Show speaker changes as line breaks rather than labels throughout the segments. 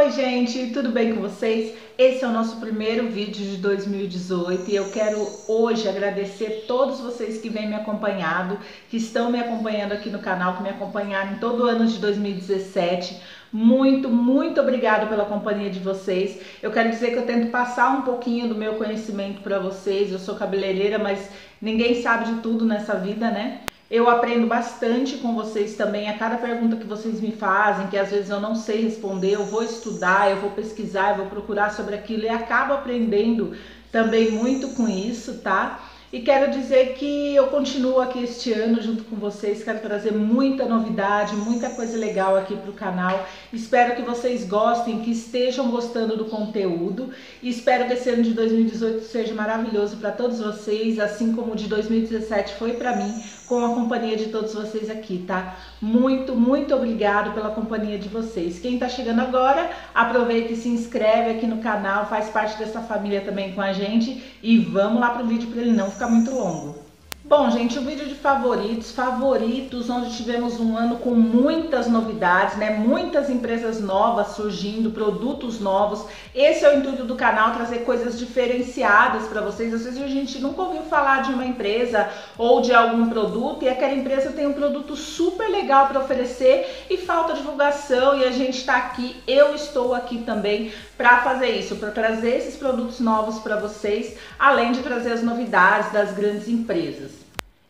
Oi gente, tudo bem com vocês? Esse é o nosso primeiro vídeo de 2018 e eu quero hoje agradecer todos vocês que vêm me acompanhando, que estão me acompanhando aqui no canal, que me acompanharam em todo o ano de 2017. Muito, muito obrigado pela companhia de vocês. Eu quero dizer que eu tento passar um pouquinho do meu conhecimento para vocês. Eu sou cabeleireira, mas ninguém sabe de tudo nessa vida, né? Eu aprendo bastante com vocês também. A cada pergunta que vocês me fazem, que às vezes eu não sei responder, eu vou estudar, eu vou pesquisar, eu vou procurar sobre aquilo e acabo aprendendo também muito com isso, tá? E quero dizer que eu continuo aqui este ano junto com vocês, quero trazer muita novidade, muita coisa legal aqui para o canal. Espero que vocês gostem, que estejam gostando do conteúdo e espero que esse ano de 2018 seja maravilhoso para todos vocês, assim como o de 2017 foi para mim, com a companhia de todos vocês aqui, tá? Muito, muito obrigado pela companhia de vocês. Quem está chegando agora, aproveita e se inscreve aqui no canal, faz parte dessa família também com a gente e vamos lá pro vídeo para ele não ficar muito longo. Bom, gente, o vídeo de favoritos, favoritos, onde tivemos um ano com muitas novidades, né? Muitas empresas novas surgindo, produtos novos. Esse é o intuito do canal, trazer coisas diferenciadas para vocês. Às vezes a gente nunca ouviu falar de uma empresa ou de algum produto e aquela empresa tem um produto super legal para oferecer e falta divulgação e a gente está aqui, eu estou aqui também para fazer isso, para trazer esses produtos novos para vocês, além de trazer as novidades das grandes empresas.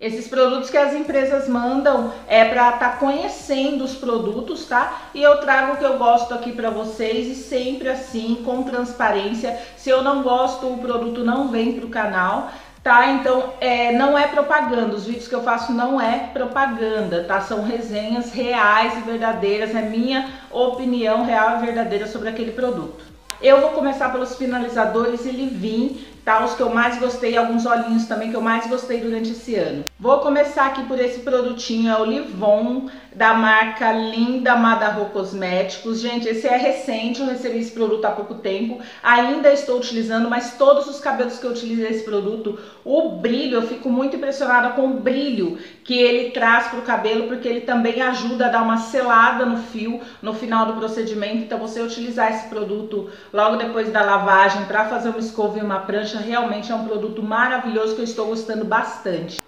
Esses produtos que as empresas mandam é para estar tá conhecendo os produtos, tá? E eu trago o que eu gosto aqui para vocês e sempre assim, com transparência. Se eu não gosto, o produto não vem para o canal, tá? Então, é, não é propaganda. Os vídeos que eu faço não é propaganda, tá? São resenhas reais e verdadeiras, é minha opinião real e verdadeira sobre aquele produto. Eu vou começar pelos finalizadores e Livin, tá? Os que eu mais gostei, alguns olhinhos também que eu mais gostei durante esse ano. Vou começar aqui por esse produtinho, é o Livon, da marca Linda Madarro Cosméticos. Gente, esse é recente, eu recebi esse produto há pouco tempo, ainda estou utilizando, mas todos os cabelos que eu utilizei esse produto, o brilho, eu fico muito impressionada com o brilho que ele traz para o cabelo, porque ele também ajuda a dar uma selada no fio no final do procedimento. Então, você utilizar esse produto logo depois da lavagem para fazer uma escova e uma prancha, realmente é um produto maravilhoso que eu estou gostando bastante.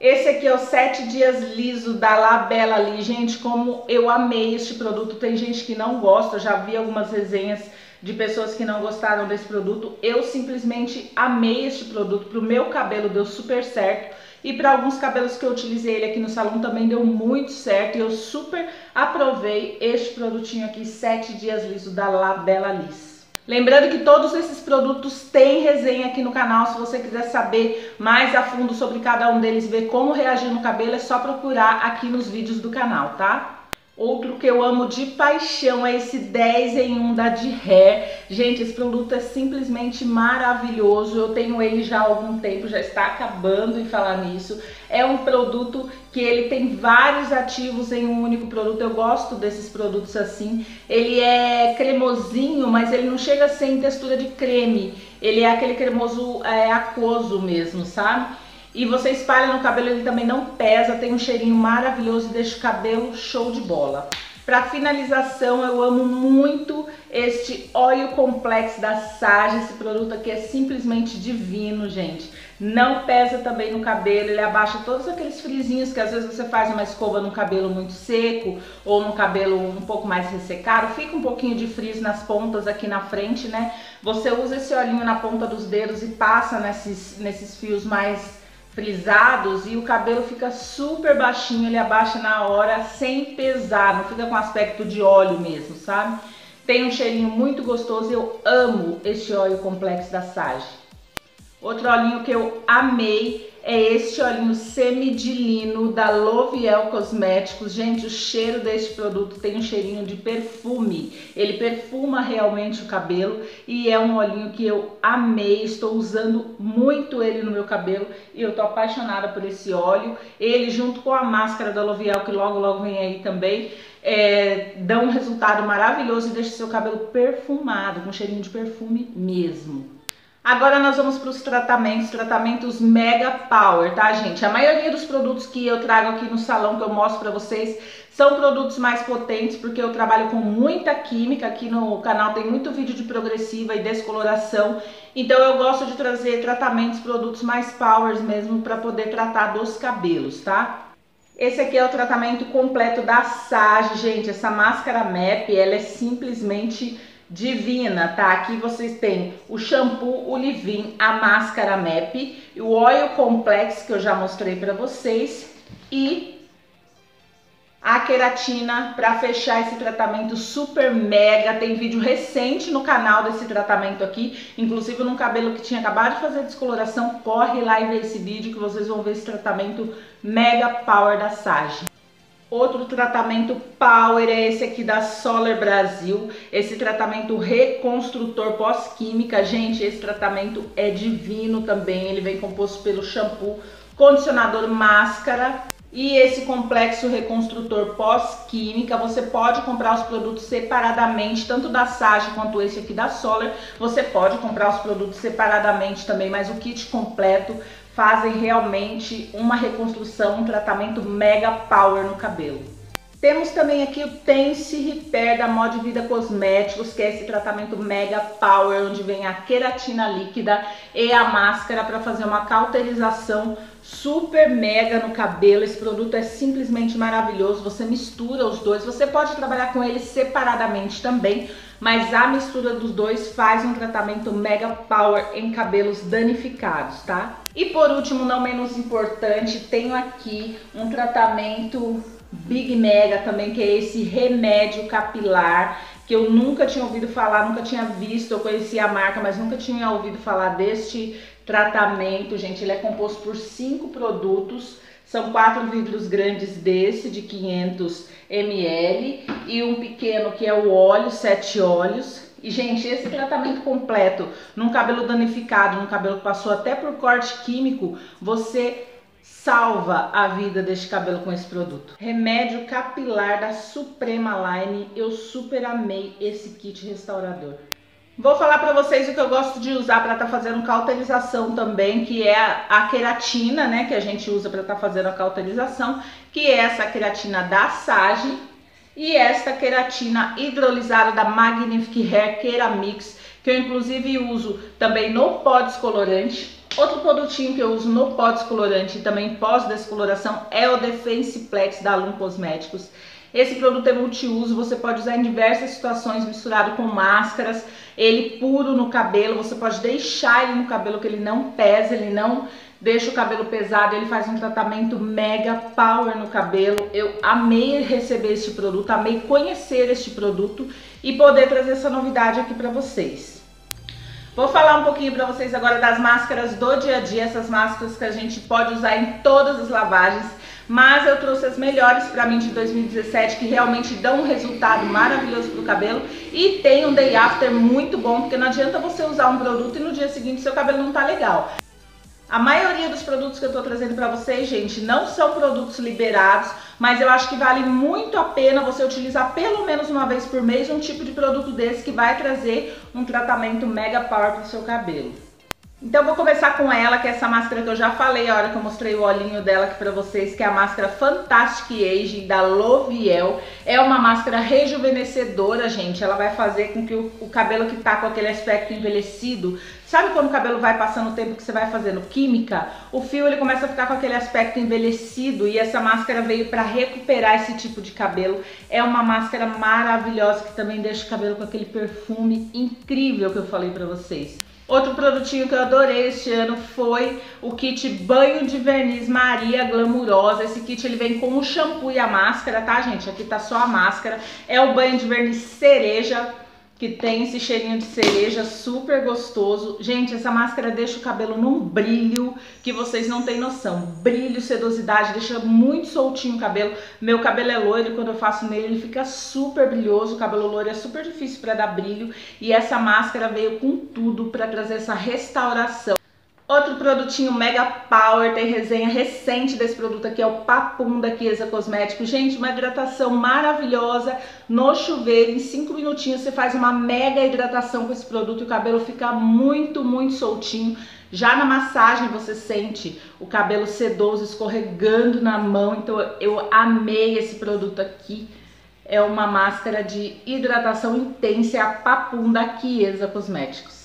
Esse aqui é o 7 dias liso da Labella ali. Gente, como eu amei este produto. Tem gente que não gosta, já vi algumas resenhas de pessoas que não gostaram desse produto. Eu simplesmente amei este produto. Pro meu cabelo deu super certo. E para alguns cabelos que eu utilizei ele aqui no salão também deu muito certo. E eu super aprovei este produtinho aqui, 7 dias liso da Labella Liss. Lembrando que todos esses produtos têm resenha aqui no canal, se você quiser saber mais a fundo sobre cada um deles, ver como reagir no cabelo, é só procurar aqui nos vídeos do canal, tá? Outro que eu amo de paixão é esse 10 em 1 da de Hair. Gente, esse produto é simplesmente maravilhoso. Eu tenho ele já há algum tempo, já está acabando em falar nisso. É um produto que ele tem vários ativos em um único produto. Eu gosto desses produtos assim. Ele é cremosinho, mas ele não chega a ser em textura de creme. Ele é aquele cremoso é, aquoso mesmo, sabe? E você espalha no cabelo, ele também não pesa, tem um cheirinho maravilhoso e deixa o cabelo show de bola. Para finalização, eu amo muito este óleo complexo da Sage. Esse produto aqui é simplesmente divino, gente. Não pesa também no cabelo, ele abaixa todos aqueles frisinhos que às vezes você faz uma escova no cabelo muito seco ou no cabelo um pouco mais ressecado. Fica um pouquinho de frizz nas pontas aqui na frente, né? Você usa esse olhinho na ponta dos dedos e passa nesses, nesses fios mais frisados e o cabelo fica super baixinho, ele abaixa na hora sem pesar, não fica com aspecto de óleo mesmo, sabe? Tem um cheirinho muito gostoso, eu amo este óleo complexo da Sage. Outro olhinho que eu amei é este olhinho semidilino da L'Oreal Cosméticos. Gente, o cheiro deste produto tem um cheirinho de perfume. Ele perfuma realmente o cabelo e é um olhinho que eu amei. Estou usando muito ele no meu cabelo e eu tô apaixonada por esse óleo. Ele junto com a máscara da L'Oreal que logo logo vem aí também. É, dão um resultado maravilhoso e deixa seu cabelo perfumado, com cheirinho de perfume mesmo. Agora nós vamos para os tratamentos, tratamentos Mega Power, tá, gente? A maioria dos produtos que eu trago aqui no salão, que eu mostro para vocês, são produtos mais potentes, porque eu trabalho com muita química. Aqui no canal tem muito vídeo de progressiva e descoloração. Então eu gosto de trazer tratamentos, produtos mais powers mesmo, para poder tratar dos cabelos, tá? Esse aqui é o tratamento completo da Sage, gente. Essa máscara MAP, ela é simplesmente divina, tá? Aqui vocês têm o shampoo, o leave-in, a máscara MAP, o Oil Complex que eu já mostrei para vocês e a queratina para fechar esse tratamento super mega. Tem vídeo recente no canal desse tratamento aqui, inclusive num cabelo que tinha acabado de fazer descoloração. Corre lá e vê esse vídeo que vocês vão ver esse tratamento mega power da Sage. Outro tratamento power é esse aqui da Solar Brasil, esse tratamento reconstrutor pós-química. Gente, esse tratamento é divino também, ele vem composto pelo shampoo, condicionador, máscara e esse complexo reconstrutor pós-química. Você pode comprar os produtos separadamente, tanto da Sage quanto esse aqui da Solar. Você pode comprar os produtos separadamente também, mas o kit completo fazem realmente uma reconstrução, um tratamento mega power no cabelo. Temos também aqui o Tense Repair da Mod Vida Cosméticos, que é esse tratamento mega power, onde vem a queratina líquida e a máscara para fazer uma cauterização super mega no cabelo. Esse produto é simplesmente maravilhoso. Você mistura os dois. Você pode trabalhar com ele separadamente também, mas a mistura dos dois faz um tratamento mega power em cabelos danificados, tá? E por último, não menos importante, tenho aqui um tratamento Big Mega também, que é esse remédio capilar, que eu nunca tinha ouvido falar, nunca tinha visto, eu conhecia a marca, mas nunca tinha ouvido falar deste tratamento, gente. Ele é composto por cinco produtos, são quatro vidros grandes desse, de 500 ml, e um pequeno que é o óleo, sete óleos, e, gente, esse tratamento completo num cabelo danificado, num cabelo que passou até por corte químico, você salva a vida deste cabelo com esse produto. Remédio capilar da Suprema Line. Eu super amei esse kit restaurador. Vou falar para vocês o que eu gosto de usar para estar tá fazendo cauterização também, que é a queratina, né, que a gente usa para estar tá fazendo a cauterização, que é essa queratina da Sage e esta queratina hidrolisada da Magnific Hair Keramix, que eu inclusive uso também no pó descolorante. Outro produtinho que eu uso no pó descolorante e também pós-descoloração é o Defense Plex da Alum Cosméticos. Esse produto é multiuso, você pode usar em diversas situações misturado com máscaras, ele puro no cabelo, você pode deixar ele no cabelo que ele não pesa, ele não deixa o cabelo pesado, ele faz um tratamento mega power no cabelo. Eu amei receber este produto, amei conhecer este produto e poder trazer essa novidade aqui para vocês. Vou falar um pouquinho para vocês agora das máscaras do dia a dia, essas máscaras que a gente pode usar em todas as lavagens, mas eu trouxe as melhores para mim de 2017 que realmente dão um resultado maravilhoso pro cabelo e tem um day after muito bom, porque não adianta você usar um produto e no dia seguinte seu cabelo não tá legal. A maioria dos produtos que eu estou trazendo para vocês, gente, não são produtos liberados, mas eu acho que vale muito a pena você utilizar pelo menos uma vez por mês um tipo de produto desse que vai trazer um tratamento mega power para o seu cabelo. Então vou começar com ela, que é essa máscara que eu já falei a hora que eu mostrei o olhinho dela aqui pra vocês, que é a máscara Fantastic Age da L'Oreal. É uma máscara rejuvenescedora, gente. Ela vai fazer com que o, o, cabelo que tá com aquele aspecto envelhecido, sabe quando o cabelo vai passando o tempo que você vai fazendo química? O fio ele começa a ficar com aquele aspecto envelhecido e essa máscara veio para recuperar esse tipo de cabelo. É uma máscara maravilhosa que também deixa o cabelo com aquele perfume incrível que eu falei pra vocês. Outro produtinho que eu adorei este ano foi o kit banho de verniz Maria Glamurosa. Esse kit ele vem com o shampoo e a máscara, tá, gente? Aqui tá só a máscara. É o banho de verniz cereja que tem esse cheirinho de cereja super gostoso. Gente, essa máscara deixa o cabelo num brilho que vocês não têm noção. Brilho, sedosidade, deixa muito soltinho o cabelo. Meu cabelo é loiro e quando eu faço nele ele fica super brilhoso. O cabelo loiro é super difícil para dar brilho e essa máscara veio com tudo para trazer essa restauração. Outro produtinho Mega Power, tem resenha recente desse produto aqui, é o Papum da Chiesa Cosméticos. Gente, uma hidratação maravilhosa no chuveiro, em 5 minutinhos você faz uma mega hidratação com esse produto e o cabelo fica muito, muito soltinho. Já na massagem você sente o cabelo sedoso escorregando na mão, então eu amei esse produto aqui. É uma máscara de hidratação intensa, é a Papum da Chiesa Cosméticos.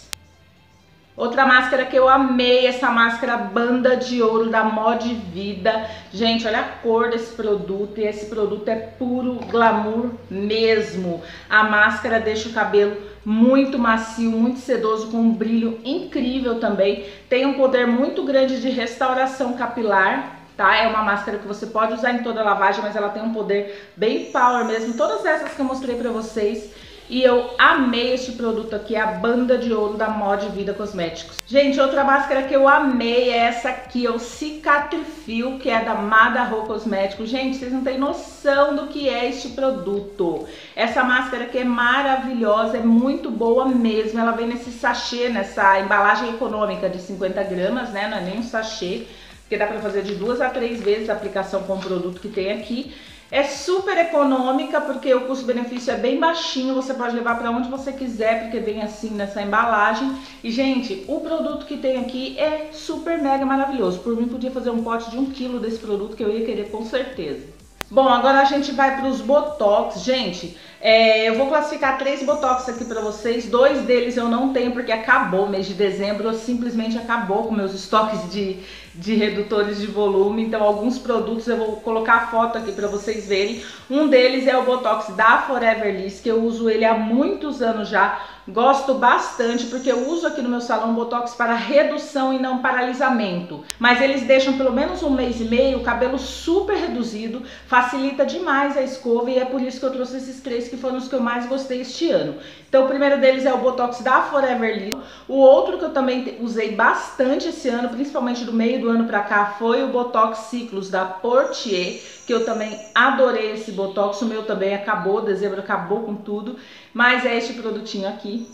Outra máscara que eu amei, essa máscara banda de ouro da Mod Vida. Gente, olha a cor desse produto e esse produto é puro glamour mesmo. A máscara deixa o cabelo muito macio, muito sedoso, com um brilho incrível também. Tem um poder muito grande de restauração capilar, tá? É uma máscara que você pode usar em toda lavagem, mas ela tem um poder bem power mesmo. Todas essas que eu mostrei pra vocês e eu amei este produto aqui, a banda de ouro da Mod Vida Cosméticos. Gente, outra máscara que eu amei é essa aqui, é o Cicatrifil, que é da Madarro Cosméticos. Gente, vocês não têm noção do que é este produto. Essa máscara aqui é maravilhosa, é muito boa mesmo. Ela vem nesse sachê, nessa embalagem econômica de 50 gramas, né? Não é nem um sachê, porque dá pra fazer de duas a três vezes a aplicação com o produto que tem aqui. É super econômica porque o custo-benefício é bem baixinho, você pode levar para onde você quiser porque vem assim nessa embalagem. E gente, o produto que tem aqui é super mega maravilhoso. Por mim podia fazer um pote de um quilo desse produto que eu ia querer com certeza. Bom, agora a gente vai para os Botox. Gente, é, eu vou classificar três Botox aqui para vocês. Dois deles eu não tenho porque acabou. Mês de dezembro simplesmente acabou com meus estoques de, de redutores de volume. Então, alguns produtos eu vou colocar a foto aqui para vocês verem. Um deles é o Botox da Forever Liss, que eu uso ele há muitos anos já. Gosto bastante porque eu uso aqui no meu salão Botox para redução e não para alisamento. Mas eles deixam pelo menos um mês e meio o cabelo super reduzido, facilita demais a escova e é por isso que eu trouxe esses três que foram os que eu mais gostei este ano. Então o primeiro deles é o Botox da Forever. O outro que eu também usei bastante esse ano, principalmente do meio do ano pra cá, foi o Botox Ciclos da Portier, que eu também adorei esse Botox. O meu também acabou, dezembro acabou com tudo, mas é este produtinho aqui.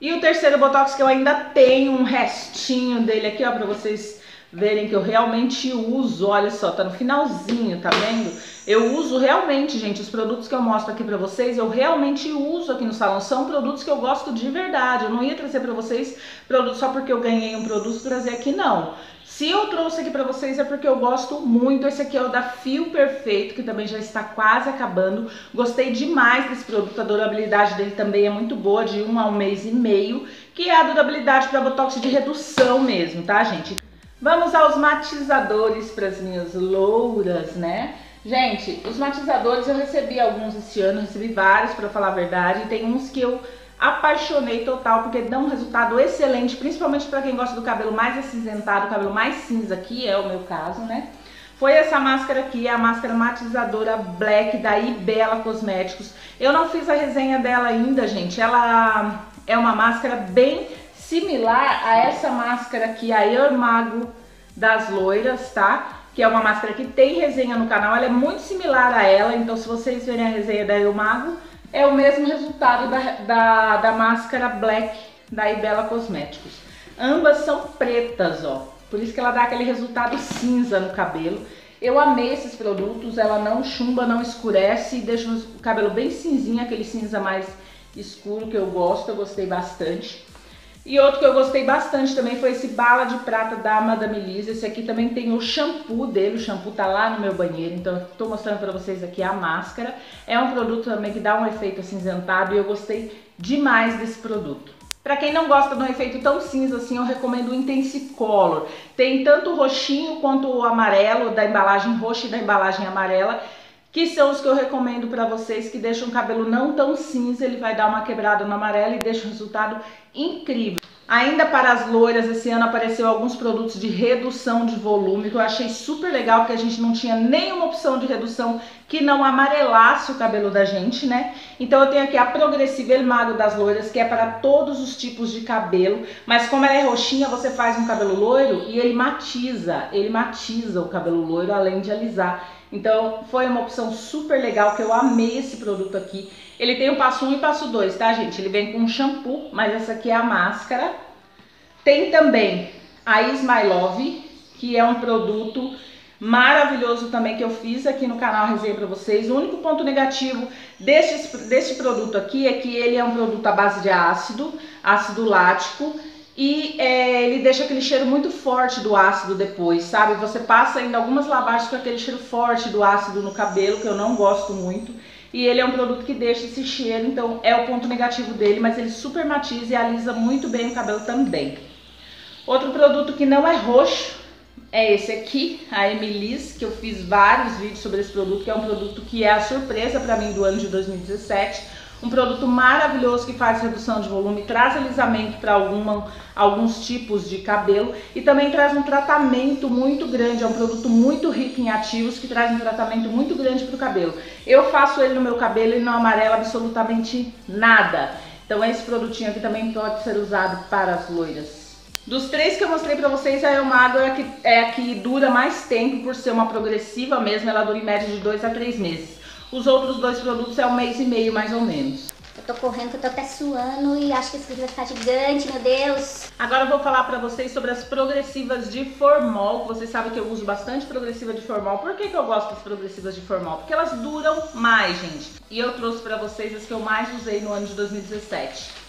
E o terceiro Botox que eu ainda tenho um restinho dele aqui, ó, pra vocês verem que eu realmente uso, olha só, tá no finalzinho, tá vendo? Eu uso realmente, gente, os produtos que eu mostro aqui pra vocês, eu realmente uso aqui no salão, são produtos que eu gosto de verdade, eu não ia trazer pra vocês produtos só porque eu ganhei um produto trazer aqui, não. Se eu trouxe aqui pra vocês é porque eu gosto muito, esse aqui é o da Fio Perfeito, que também já está quase acabando, gostei demais desse produto, a durabilidade dele também é muito boa, de um a um mês e meio, que é a durabilidade para botox de redução mesmo, tá, gente? Vamos aos matizadores para as minhas louras, né? Gente, os matizadores eu recebi alguns esse ano, recebi vários para falar a verdade, tem uns que eu apaixonei total porque dão um resultado excelente, principalmente para quem gosta do cabelo mais acinzentado, cabelo mais cinza, que é o meu caso, né? Foi essa máscara aqui, a máscara matizadora Black da Ibela Cosméticos. Eu não fiz a resenha dela ainda, gente. Ela é uma máscara bem similar a essa máscara aqui, a Ermago das loiras, tá? Que é uma máscara que tem resenha no canal, ela é muito similar a ela, então se vocês verem a resenha da Ermago, é o mesmo resultado da, da, da máscara Black da Ibela Cosméticos. Ambas são pretas, ó, por isso que ela dá aquele resultado cinza no cabelo. Eu amei esses produtos, ela não chumba, não escurece, deixa o cabelo bem cinzinho, aquele cinza mais escuro que eu gosto, eu gostei bastante. E outro que eu gostei bastante também foi esse bala de prata da Madame Lisa. Esse aqui também tem o shampoo dele, o shampoo tá lá no meu banheiro, então eu tô mostrando pra vocês aqui a máscara. É um produto também que dá um efeito acinzentado e eu gostei demais desse produto. Pra quem não gosta de um efeito tão cinza assim, eu recomendo o Intense Color. Tem tanto o roxinho quanto o amarelo, da embalagem roxa e da embalagem amarela que são os que eu recomendo para vocês, que deixam o cabelo não tão cinza, ele vai dar uma quebrada no amarelo e deixa um resultado incrível. Ainda para as loiras, esse ano apareceu alguns produtos de redução de volume, que eu achei super legal, porque a gente não tinha nenhuma opção de redução que não amarelasse o cabelo da gente, né? Então eu tenho aqui a Progressiva El Mago das Loiras, que é para todos os tipos de cabelo, mas como ela é roxinha, você faz um cabelo loiro e ele matiza, ele matiza o cabelo loiro, além de alisar. Então foi uma opção super legal, que eu amei esse produto aqui. Ele tem o passo 1 e passo 2, tá gente? Ele vem com shampoo, mas essa aqui é a máscara. Tem também a Is My Love, que é um produto maravilhoso também que eu fiz aqui no canal Resenha para vocês. O único ponto negativo deste, deste produto aqui é que ele é um produto à base de ácido, ácido lático, e é, ele deixa aquele cheiro muito forte do ácido depois, sabe? Você passa ainda algumas lavagens com aquele cheiro forte do ácido no cabelo, que eu não gosto muito. E ele é um produto que deixa esse cheiro, então é o ponto negativo dele, mas ele super matiza e alisa muito bem o cabelo também. Outro produto que não é roxo é esse aqui, a Emilis, que eu fiz vários vídeos sobre esse produto, que é um produto que é a surpresa para mim do ano de 2017 um produto maravilhoso que faz redução de volume, traz alisamento para alguns tipos de cabelo e também traz um tratamento muito grande. É um produto muito rico em ativos que traz um tratamento muito grande para o cabelo. Eu faço ele no meu cabelo e não amarela absolutamente nada. Então esse produtinho aqui também pode ser usado para as loiras. Dos três que eu mostrei pra vocês, a Elmago é a, que, é a que dura mais tempo por ser uma progressiva mesmo, ela dura em média de dois a três meses. Os outros dois produtos é um mês e meio, mais ou menos.
Eu tô correndo, eu tô até suando e acho que esse vídeo vai ficar gigante, meu Deus.
Agora eu vou falar pra vocês sobre as progressivas de formol. Vocês sabem que eu uso bastante progressiva de formol. Por que, que eu gosto das progressivas de formol? Porque elas duram mais, gente. E eu trouxe pra vocês as que eu mais usei no ano de 2017.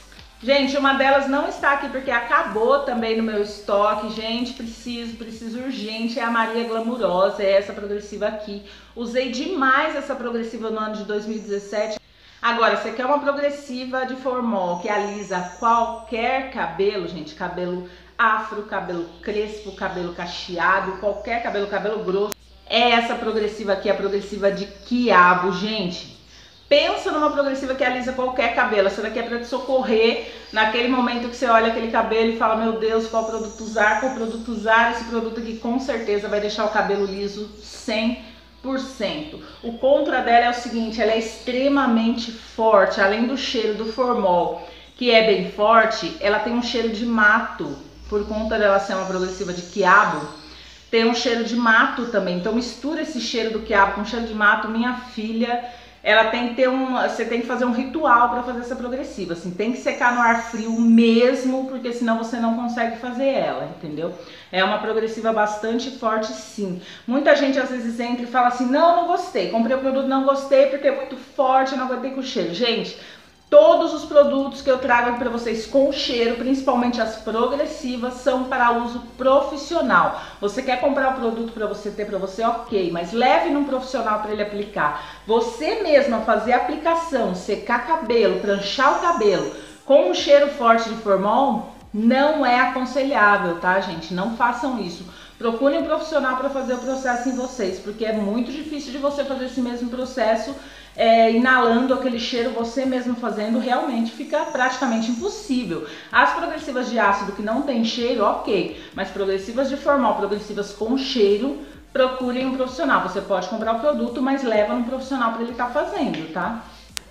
Gente, uma delas não está aqui porque acabou também no meu estoque. Gente, preciso, preciso urgente. É a Maria Glamurosa, é essa progressiva aqui. Usei demais essa progressiva no ano de 2017. Agora, você quer uma progressiva de formol que alisa qualquer cabelo, gente, cabelo afro, cabelo crespo, cabelo cacheado, qualquer cabelo, cabelo grosso. É essa progressiva aqui, a progressiva de quiabo, gente. Pensa numa progressiva que alisa qualquer cabelo. Essa daqui é para te socorrer naquele momento que você olha aquele cabelo e fala: Meu Deus, qual produto usar? Qual produto usar? Esse produto aqui com certeza vai deixar o cabelo liso 100%. O contra dela é o seguinte: ela é extremamente forte. Além do cheiro do formol, que é bem forte, ela tem um cheiro de mato. Por conta dela ser uma progressiva de quiabo, tem um cheiro de mato também. Então mistura esse cheiro do quiabo com cheiro de mato, minha filha ela tem que ter um, você tem que fazer um ritual para fazer essa progressiva, assim, tem que secar no ar frio mesmo, porque senão você não consegue fazer ela, entendeu? É uma progressiva bastante forte, sim. Muita gente às vezes entra e fala assim, não, não gostei, comprei o produto, não gostei porque é muito forte, não aguentei com o cheiro. Gente, Todos os produtos que eu trago para vocês com cheiro, principalmente as progressivas, são para uso profissional. Você quer comprar o produto para você ter para você, ok, mas leve num profissional para ele aplicar. Você mesma fazer a aplicação, secar cabelo, pranchar o cabelo com um cheiro forte de formol, não é aconselhável, tá, gente? Não façam isso. Procure um profissional para fazer o processo em vocês, porque é muito difícil de você fazer esse mesmo processo é, inalando aquele cheiro, você mesmo fazendo, realmente fica praticamente impossível. As progressivas de ácido que não tem cheiro, ok, mas progressivas de formal, progressivas com cheiro, procurem um profissional. Você pode comprar o produto, mas leva no profissional para ele estar tá fazendo, tá?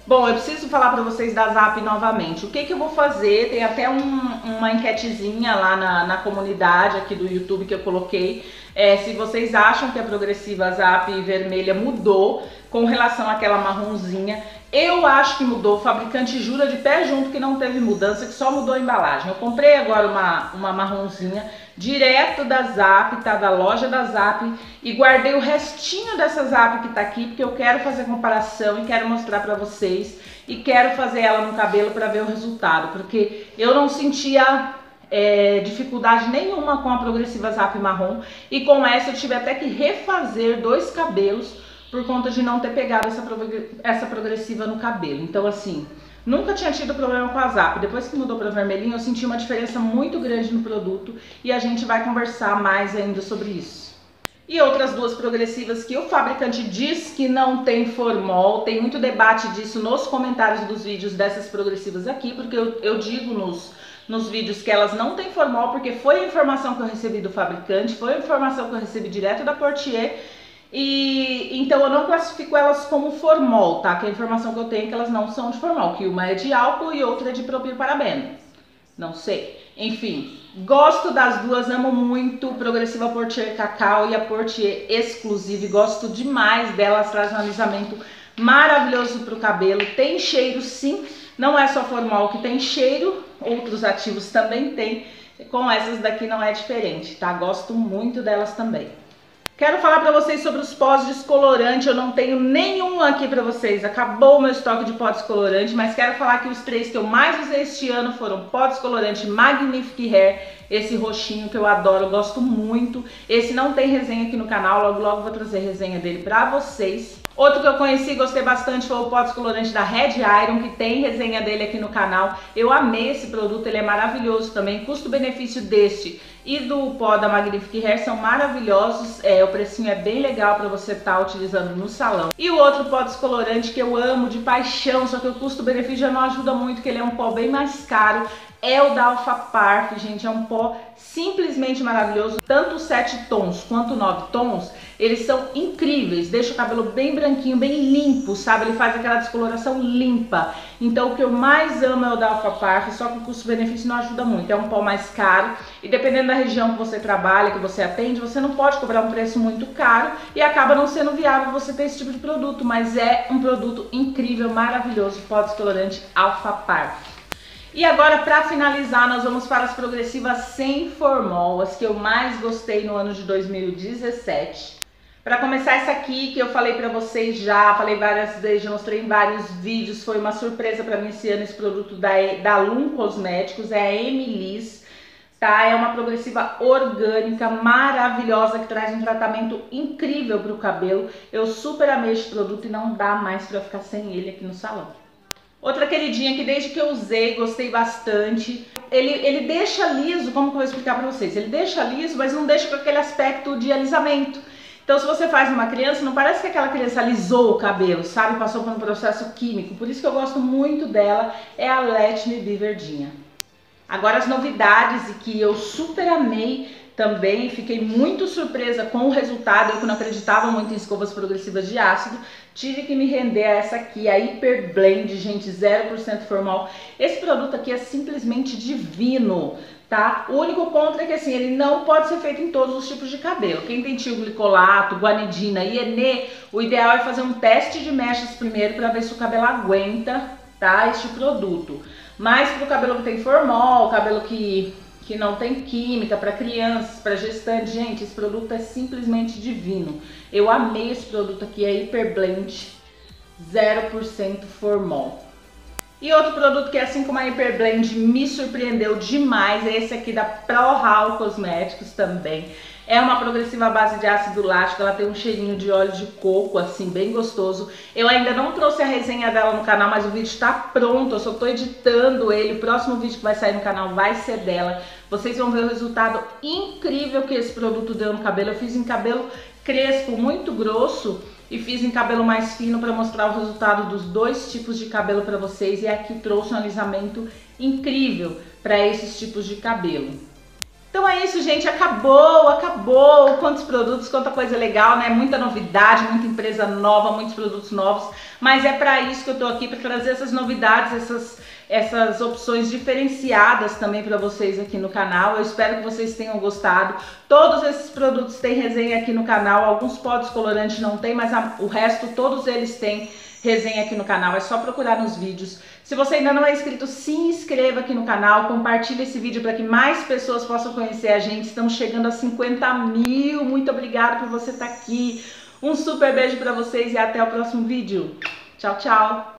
Bom, eu preciso falar para vocês da Zap novamente. O que, que eu vou fazer? Tem até um, uma enquetezinha lá na, na comunidade aqui do YouTube que eu coloquei. É, se vocês acham que a progressiva Zap vermelha mudou com relação àquela marronzinha. Eu acho que mudou, o fabricante jura de pé junto que não teve mudança, que só mudou a embalagem. Eu comprei agora uma, uma marronzinha direto da Zap, tá? Da loja da Zap e guardei o restinho dessa Zap que tá aqui, porque eu quero fazer comparação e quero mostrar pra vocês e quero fazer ela no cabelo para ver o resultado, porque eu não sentia é, dificuldade nenhuma com a progressiva Zap marrom e com essa eu tive até que refazer dois cabelos por conta de não ter pegado essa, essa progressiva no cabelo. Então, assim, nunca tinha tido problema com a Zap. Depois que mudou para vermelhinho, eu senti uma diferença muito grande no produto e a gente vai conversar mais ainda sobre isso. E outras duas progressivas que o fabricante diz que não tem formol, tem muito debate disso nos comentários dos vídeos dessas progressivas aqui, porque eu, eu digo nos, nos vídeos que elas não têm formol, porque foi a informação que eu recebi do fabricante, foi a informação que eu recebi direto da Portier, e então eu não classifico elas como formol, tá? Que a informação que eu tenho é que elas não são de formol, que uma é de álcool e outra é de propilparabeno. Não sei. Enfim, gosto das duas, amo muito Progressiva Portier Cacau e a Portier Exclusive. Gosto demais delas, traz um alisamento maravilhoso pro cabelo. Tem cheiro sim, não é só formol que tem cheiro, outros ativos também tem. Com essas daqui não é diferente, tá? Gosto muito delas também. Quero falar para vocês sobre os pós descolorante. Eu não tenho nenhum aqui para vocês. Acabou o meu estoque de pó descolorante, mas quero falar que os três que eu mais usei este ano foram pó descolorante Magnific Hair, esse roxinho que eu adoro, gosto muito. Esse não tem resenha aqui no canal, logo logo vou trazer resenha dele para vocês. Outro que eu conheci e gostei bastante foi o pó descolorante da Red Iron, que tem resenha dele aqui no canal. Eu amei esse produto, ele é maravilhoso também. Custo-benefício deste e do pó da Magnific Hair são maravilhosos. É, o precinho é bem legal para você estar tá utilizando no salão. E o outro pó descolorante que eu amo de paixão, só que o custo-benefício já não ajuda muito, que ele é um pó bem mais caro é o da Alpha Parf, gente, é um pó simplesmente maravilhoso, tanto 7 tons quanto 9 tons, eles são incríveis, deixa o cabelo bem branquinho, bem limpo, sabe, ele faz aquela descoloração limpa, então o que eu mais amo é o da Alpha Parf, só que o custo-benefício não ajuda muito, é um pó mais caro, e dependendo da região que você trabalha, que você atende, você não pode cobrar um preço muito caro, e acaba não sendo viável você ter esse tipo de produto, mas é um produto incrível, maravilhoso, pó descolorante Alpha Parf. E agora, para finalizar, nós vamos para as progressivas sem formol, as que eu mais gostei no ano de 2017. Para começar essa aqui, que eu falei para vocês já, falei várias vezes, mostrei em vários vídeos, foi uma surpresa para mim esse ano esse produto da, da Lum Cosméticos, é a Emilis, tá? É uma progressiva orgânica, maravilhosa, que traz um tratamento incrível para o cabelo. Eu super amei esse produto e não dá mais para ficar sem ele aqui no salão. Outra queridinha que desde que eu usei, gostei bastante. Ele, ele deixa liso, como que eu vou explicar pra vocês? Ele deixa liso, mas não deixa com aquele aspecto de alisamento. Então, se você faz uma criança, não parece que aquela criança alisou o cabelo, sabe? Passou por um processo químico. Por isso que eu gosto muito dela, é a Let Me Be Verdinha. Agora, as novidades e que eu super amei também fiquei muito surpresa com o resultado. Eu que não acreditava muito em escovas progressivas de ácido, tive que me render a essa aqui, a Hyper Blend, gente, 0% formal. Esse produto aqui é simplesmente divino, tá? O único contra é que assim, ele não pode ser feito em todos os tipos de cabelo. Quem tem tio glicolato, guanidina e enê, o ideal é fazer um teste de mechas primeiro para ver se o cabelo aguenta, tá? Este produto. Mas pro cabelo que tem formol, cabelo que que não tem química para crianças, para gestantes. Gente, esse produto é simplesmente divino. Eu amei esse produto aqui, é Hyper Blend 0% Formol. E outro produto que assim como a Hyper Blend me surpreendeu demais é esse aqui da ProHal Cosméticos também. É uma progressiva base de ácido lático, ela tem um cheirinho de óleo de coco, assim, bem gostoso. Eu ainda não trouxe a resenha dela no canal, mas o vídeo está pronto, eu só estou editando ele. O próximo vídeo que vai sair no canal vai ser dela. Vocês vão ver o resultado incrível que esse produto deu no cabelo. Eu fiz em cabelo crespo, muito grosso, e fiz em cabelo mais fino para mostrar o resultado dos dois tipos de cabelo para vocês. E aqui trouxe um alisamento incrível para esses tipos de cabelo. Então é isso, gente. Acabou, acabou. Quantos produtos, quanta coisa legal, né? Muita novidade, muita empresa nova, muitos produtos novos. Mas é para isso que eu tô aqui, para trazer essas novidades, essas, essas opções diferenciadas também para vocês aqui no canal. Eu espero que vocês tenham gostado. Todos esses produtos têm resenha aqui no canal. Alguns pods colorantes não tem, mas a, o resto todos eles têm resenha aqui no canal, é só procurar nos vídeos. Se você ainda não é inscrito, se inscreva aqui no canal, compartilhe esse vídeo para que mais pessoas possam conhecer a gente. Estamos chegando a 50 mil, muito obrigada por você estar aqui. Um super beijo para vocês e até o próximo vídeo. Tchau, tchau!